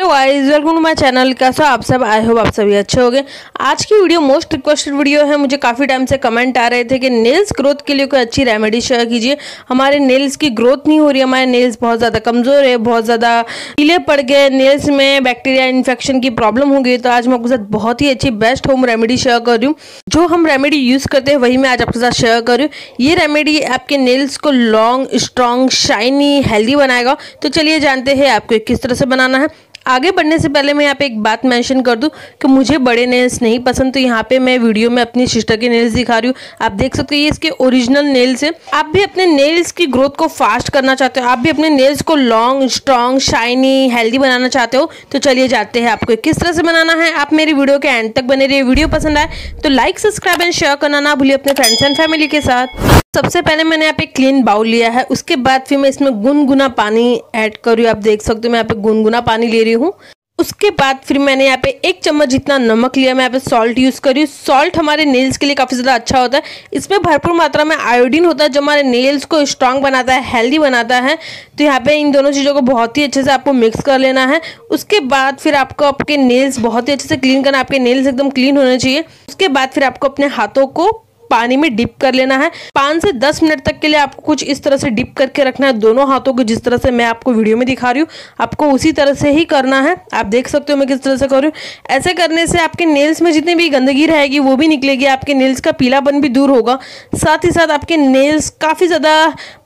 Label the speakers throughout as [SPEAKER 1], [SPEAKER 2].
[SPEAKER 1] Hello guys welcome to my channel कैसा आप सब आई होप आप सभी अच्छे होंगे। आज की वीडियो मोस्ट रिक्वेस्टेड वीडियो है। मुझे काफ़ी टाइम से कमेंट आ रहे थे कि नेल्स ग्रोथ के लिए कोई अच्छी रेमेडी शेयर कीजिए। हमारे नेल्स की ग्रोथ नहीं हो रही, हमारे नेल्स बहुत ज़्यादा कमज़ोर है, बहुत ज़्यादा पीले पड़ गए नेल्स में बैक्टीरिया इन्फेक्शन की प्रॉब्लम हो गई तो आज मैं आपके साथ बहुत ही अच्छी बेस्ट होम रेमेडी शेयर कर रही हूँ। जो हम रेमेडी यूज़ करते हैं, वही मैं आज आपके साथ शेयर कर रही हूँ। ये रेमेडी आपके नेल्स को लॉन्ग स्ट्रॉन्ग शाइनी हेल्दी बनाएगा। तो चलिए जानते हैं आपको किस तरह से बनाना है। आगे बढ़ने से पहले मैं यहाँ पे एक बात मेंशन कर दूँ कि मुझे बड़े नेल्स नहीं पसंद तो यहाँ पे मैं वीडियो में अपनी सिस्टर के नेल्स दिखा रही हूँ। आप देख सकते हो, ये इसके ओरिजिनल नेल्स है। आप भी अपने नेल्स की ग्रोथ को फास्ट करना चाहते हो, आप भी अपने नेल्स को लॉन्ग स्ट्रॉन्ग शाइनी हेल्दी बनाना चाहते हो तो चलिए जाते हैं आपको किस तरह से बनाना है। आप मेरी वीडियो के एंड तक बने रहिए। वीडियो पसंद आए तो लाइक सब्सक्राइब एंड शेयर करना ना भूलिए अपने फ्रेंड्स एंड फैमिली के साथ। सबसे पहले मैंने यहाँ पे क्लीन बाउल लिया है। उसके बाद फिर मैं इसमें गुनगुना पानी ऐड कर। रही हूँ आप देख सकते हो मैं यहाँ पे गुनगुना पानी ले रही हूँ। उसके बाद फिर मैंने यहाँ पे एक चम्मच जितना नमक लिया, मैं यहाँ पे सॉल्ट यूज़ करी सॉल्ट हमारे नेल्स के लिए काफ़ी ज़्यादा अच्छा होता है। इसमें भरपूर मात्रा में आयोडीन होता है, जो हमारे नेल्स को स्ट्रांग बनाता है हेल्दी बनाता है। तो यहाँ पे इन दोनों चीज़ों को बहुत ही अच्छे से आपको मिक्स कर लेना है। उसके बाद फिर आपको आपके नेल्स बहुत ही अच्छे से क्लीन करना, आपके नेल्स एकदम क्लीन होने चाहिए। उसके बाद फिर आपको अपने हाथों को पानी में डिप कर लेना है। पाँच से दस मिनट तक के लिए आपको कुछ इस तरह से डिप करके रखना है। दोनों हाथों को जिस तरह से मैं आपको वीडियो में दिखा रही हूँ, आपको उसी तरह से ही करना है। आप देख सकते हो मैं किस तरह से कर रही हूँ। ऐसे करने से आपके नेल्स में जितनी भी गंदगी रहेगी, वो भी निकलेगी। आपके नेल्स का पीलापन भी दूर होगा। साथ ही साथ आपके नेल्स काफ़ी ज़्यादा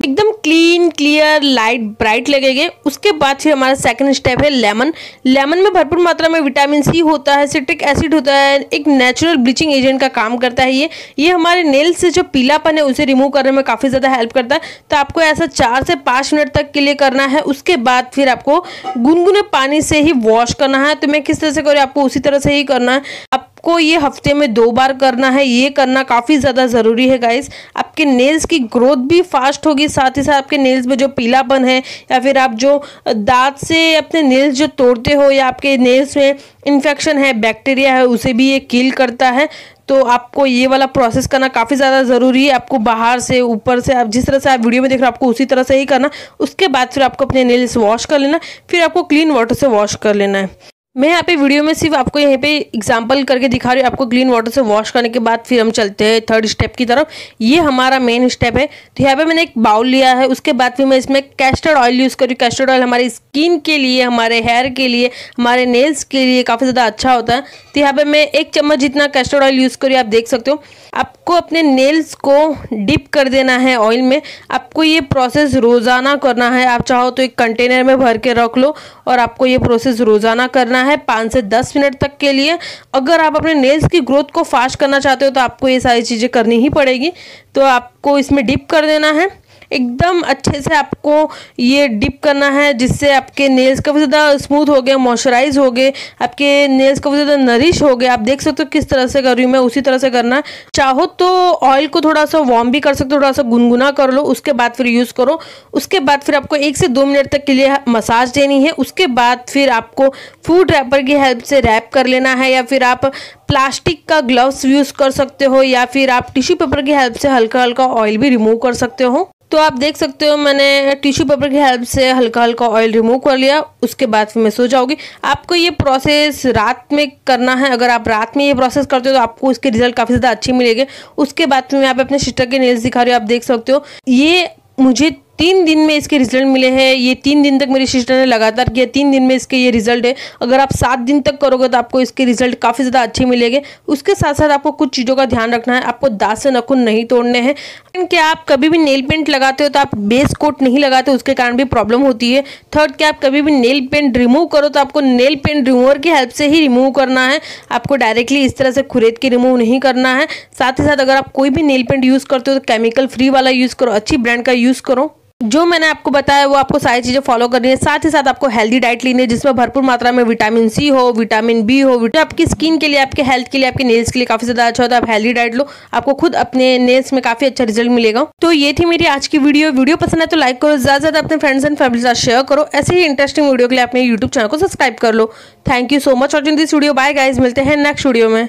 [SPEAKER 1] एकदम क्लीन क्लियर लाइट ब्राइट लगेंगे। उसके बाद फिर हमारा सेकंड स्टेप है लेमन लेमन में भरपूर मात्रा में विटामिन सी होता है सिट्रिक एसिड होता है, एक नेचुरल ब्लीचिंग एजेंट का काम करता है ये। ये हमारे नेल से जो पीलापन है, उसे रिमूव करने में काफ़ी ज़्यादा हेल्प करता है। तो आपको ऐसा चार से पाँच मिनट तक के लिए करना है। उसके बाद फिर आपको गुनगुने पानी से ही वॉश करना है। तो मैं किस तरह से करूँ, आपको उसी तरह से ही करना है। आपको ये हफ़्ते में दो बार करना है। ये करना काफ़ी ज़्यादा ज़रूरी है गाइस आपके नेल्स की ग्रोथ भी फास्ट होगी, साथ ही साथ आपके नेल्स में जो पीलापन है, या फिर आप जो दांत से अपने नेल्स जो तोड़ते हो, या आपके नेल्स में इन्फेक्शन है बैक्टीरिया है, उसे भी ये किल करता है। तो आपको ये वाला प्रोसेस करना काफ़ी ज़्यादा ज़रूरी है। आपको बाहर से, ऊपर से, आप जिस तरह से आप वीडियो में देख रहे हो, आपको उसी तरह से ही करना। उसके बाद फिर आपको अपने नेल्स वॉश कर लेना, फिर आपको क्लीन वाटर से वॉश कर लेना है। मैं यहाँ पे वीडियो में सिर्फ़ आपको यहाँ पे एग्जांपल करके दिखा रही हूँ। आपको क्लीन वाटर से वॉश करने के बाद फिर हम चलते हैं थर्ड स्टेप की तरफ़। ये हमारा मेन स्टेप है। तो यहाँ पे मैंने एक बाउल लिया है। उसके बाद फिर मैं इसमें कैस्टर्ड ऑयल यूज़ करी कैस्टर्ड ऑयल हमारी स्किन के लिए, हमारे हेयर के लिए, हमारे नेल्स के लिए काफ़ी ज़्यादा अच्छा होता है। तो यहाँ पर मैं एक चम्मच जितना कैस्टर्ड ऑयल यूज़ करी आप देख सकते हो। आपको अपने नेल्स को डिप कर देना है ऑयल में। आपको ये प्रोसेस रोज़ाना करना है। आप चाहो तो एक कंटेनर में भर के रख लो और आपको ये प्रोसेस रोज़ाना करना है पाँच से दस मिनट तक के लिए। अगर आप अपने नेल्स की ग्रोथ को फास्ट करना चाहते हो तो आपको ये सारी चीज़ें करनी ही पड़ेगी। तो आपको इसमें डिप कर देना है। एकदम अच्छे से आपको ये डिप करना है, जिससे आपके नेल्स काफ़ी ज़्यादा स्मूथ हो गए मॉइस्चराइज हो गए, आपके नेल्स काफ़ी ज़्यादा नरिश हो गए। आप देख सकते हो किस तरह से कर रही हूँ मैं, उसी तरह से करना। चाहो तो ऑयल को थोड़ा सा वार्म भी कर सकते हो, थोड़ा सा गुनगुना कर लो, उसके बाद फिर यूज़ करो। उसके बाद फिर आपको एक से दो मिनट तक के लिए मसाज देनी है। उसके बाद फिर आपको फ़ूड रैपर की हेल्प से रैप कर लेना है, या फिर आप प्लास्टिक का ग्लव्स यूज़ कर सकते हो, या फिर आप टिश्यू पेपर की हेल्प से हल्का हल्का ऑयल भी रिमूव कर सकते हो। तो आप देख सकते हो मैंने टिश्यू पेपर की हेल्प से हल्का हल्का ऑयल रिमूव कर लिया, उसके बाद फिर मैं सो जाऊँगी। आपको ये प्रोसेस रात में करना है, अगर आप रात में ये प्रोसेस करते हो तो आपको इसके रिज़ल्ट काफ़ी ज़्यादा अच्छे मिलेंगे। उसके बाद फिर मैं आप अपने सिस्टर के नेल्स दिखा रही हूँ, आप देख सकते हो। ये मुझे तीन दिन में इसके रिज़ल्ट मिले हैं, ये तीन दिन तक मेरी सिस्टर ने लगातार किया, तीन दिन में इसके ये रिज़ल्ट है। अगर आप सात दिन तक करोगे तो आपको इसके रिज़ल्ट काफ़ी ज़्यादा अच्छे मिलेंगे। उसके साथ साथ आपको कुछ चीज़ों का ध्यान रखना है, आपको दांत से नखुन नहीं तोड़ने हैं। क्या आप कभी भी नेल पेंट लगाते हो तो आप बेस कोट नहीं लगाते, उसके कारण भी प्रॉब्लम होती है। थर्ड क्या आप कभी भी नेल पेंट रिमूव करो तो आपको नेल पेंट रिमूवर की हेल्प से ही रिमूव करना है। आपको डायरेक्टली इस तरह से खुरेद के रिमूव नहीं करना है। साथ ही साथ अगर आप कोई भी नेल पेंट यूज़ करते हो तो केमिकल फ्री वाला यूज़ करो, अच्छी ब्रांड का यूज़ करो। जो मैंने आपको बताया, वो आपको सारी चीज़ें फॉलो करनी है। साथ ही साथ आपको हेल्दी डाइट लेनी है, जिसमें भरपूर मात्रा में विटामिन सी हो विटामिन बी हो आपकी स्किन के लिए, आपके हेल्थ के लिए, आपके नेल्स के लिए काफ़ी ज़्यादा अच्छा होता है। आप हेल्दी डाइट लो, आपको खुद अपने नेल्स में काफ़ी अच्छा रिज़ल्ट मिलेगा। तो ये थी मेरी आज की वीडियो वीडियो पसंद है तो लाइक करो, ज़्यादा ज़्यादा अपने फ्रेंड्स एंड फैमिली साथ शेयर करो। ऐसे ही इंटरेस्टिंग वीडियो के लिए अपने यूट्यूब चैनल को सब्सक्राइब कर लो। Thank you so much watching this video bye guys मिलते हैं नेक्स्ट वीडियो में।